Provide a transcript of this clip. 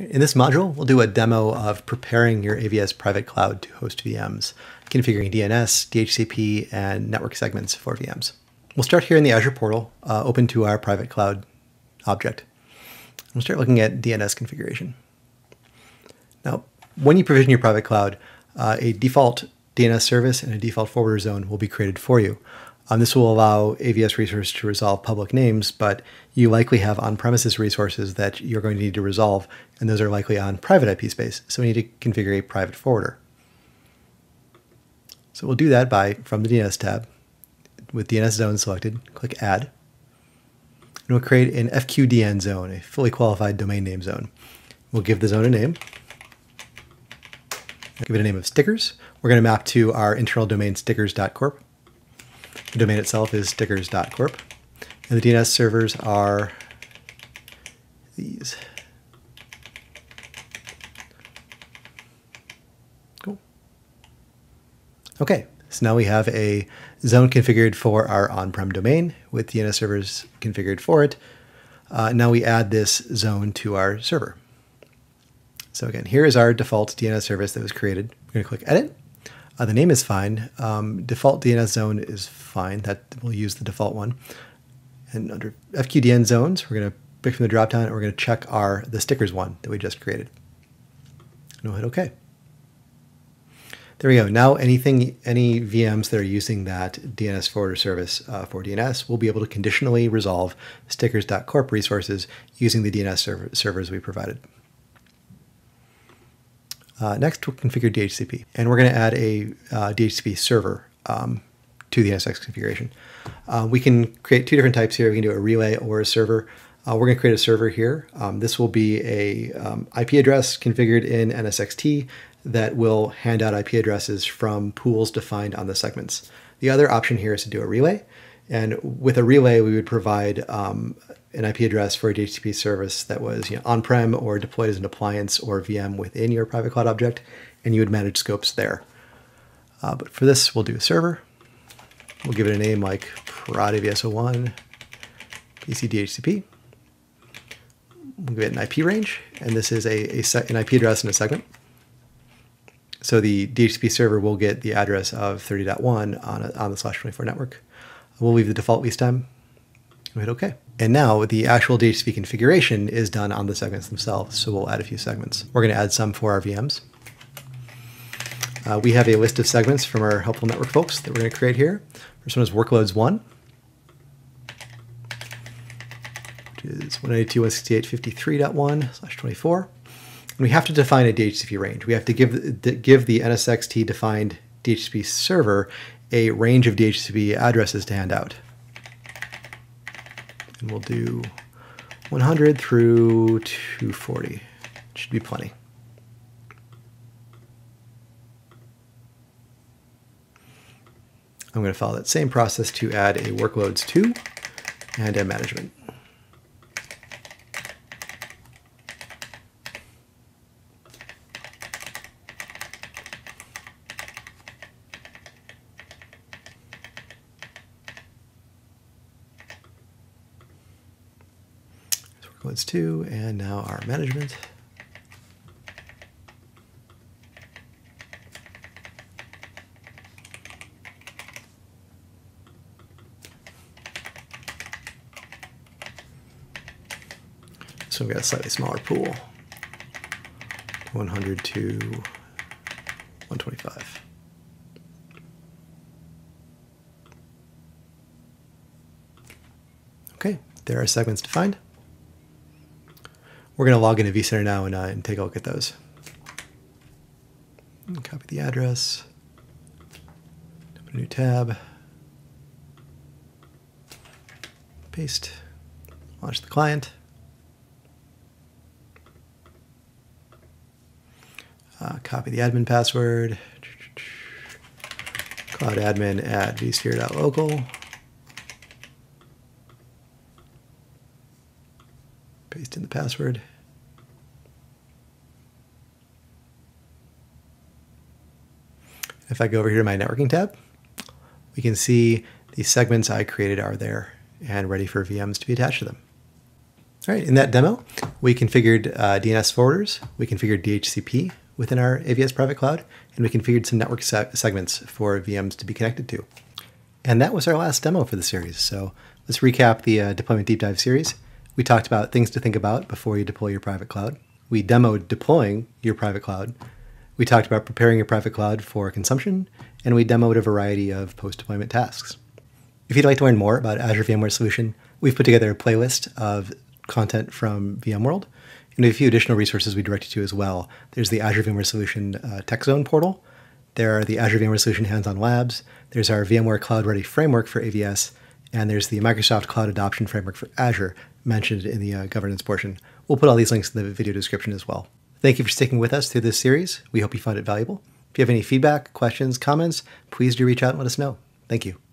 In this module, we'll do a demo of preparing your AVS private cloud to host VMs, configuring DNS, DHCP, and network segments for VMs. We'll start here in the Azure portal, uh, open to our private cloud object. We'll start looking at DNS configuration. Now, when you provision your private cloud, uh, a default DNS service and a default forwarder zone will be created for you. Um, this will allow AVS resources to resolve public names, but you likely have on-premises resources that you're going to need to resolve, and those are likely on private IP space, so we need to configure a private forwarder. So we'll do that by, from the DNS tab, with DNS zone selected, click Add, and we'll create an FQDN zone, a fully qualified domain name zone. We'll give the zone a name, give it a name of stickers. We're going to map to our internal domain stickers.corp. The domain itself is stickers.corp. And the DNS servers are these. Cool. Okay, so now we have a zone configured for our on-prem domain with DNS servers configured for it. Uh, now we add this zone to our server. So again, here is our default DNS service that was created. We're going to click Edit. Uh, the name is fine. Um, default DNS zone is fine. That we'll use the default one. And under FQDN zones, we're going to pick from the dropdown and we're going to check our the stickers one that we just created. And we'll hit OK. There we go. Now anything, any VMs that are using that DNS forwarder service uh, for DNS will be able to conditionally resolve stickers.corp resources using the DNS server, servers we provided. Uh, next, we'll configure DHCP, and we're going to add a uh, DHCP server um, to the NSX configuration. Uh, we can create two different types here. We can do a relay or a server. Uh, we're going to create a server here. Um, this will be a um, IP address configured in NSXT that will hand out IP addresses from pools defined on the segments. The other option here is to do a relay. And with a relay, we would provide um, an IP address for a DHCP service that was you know, on-prem or deployed as an appliance or VM within your private cloud object, and you would manage scopes there. Uh, but for this, we'll do a server. We'll give it a name like prod AVS01 PC DHCP. We'll give it an IP range, and this is a, a an IP address in a segment. So the DHCP server will get the address of 30.1 on, on the slash 24 network. We'll leave the default lease time. Hit OK. And now the actual DHCP configuration is done on the segments themselves. So we'll add a few segments. We're going to add some for our VMs. Uh, we have a list of segments from our helpful network folks that we're going to create here. First one is workloads one, which is 192.168.53.1 slash 24. And we have to define a DHCP range. We have to give, give the NSXT defined DHCP server a range of DHCP addresses to hand out. And we'll do 100 through 240. Should be plenty. I'm going two follow that same process to add a workloads to and a management. Workloads two, and now our management. So we've got a slightly smaller pool, 100 to 125. Okay, there are segments defined. We're going to log into vCenter now and, uh, and take a look at those. Copy the address, open a new tab, paste, launch the client. Uh, copy the admin password, cloud admin at vsphere.local. In the password. If I go over here to my networking tab, we can see the segments I created are there and ready for VMs to be attached to them. All right, in that demo, We configured uh, DNS forwarders, we configured DHCP within our AVS private cloud, and we configured some network se- segments for VMs to be connected to. And that was our last demo for the series. So let's recap the uh, Deployment Deep Dive series. We talked about things to think about before you deploy your private cloud. We demoed deploying your private cloud. We talked about preparing your private cloud for consumption, and we demoed a variety of post deployment tasks. If you'd like to learn more about Azure VMware Solution, we've put together a playlist of content from VMworld and a few additional resources we direct you to as well. There's the Azure VMware Solution uh, Tech Zone portal. There are the Azure VMware Solution hands-on labs. There's our VMware Cloud Ready framework for AVS, and there's the Microsoft Cloud Adoption Framework for Azure mentioned in the uh, governance portion. We'll put all these links in the video description as well. Thank you for sticking with us through this series. We hope you found it valuable. If you have any feedback, questions, comments, please do reach out and let us know. Thank you.